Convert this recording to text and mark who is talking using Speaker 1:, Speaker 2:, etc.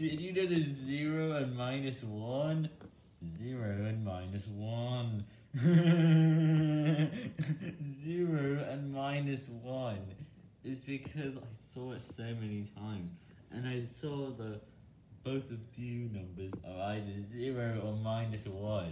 Speaker 1: Did you know there's 0 and minus 1? 0 and minus 1. 0 and minus 1. It's because I saw it so many times, and I saw the both of few numbers are either 0 or minus 1.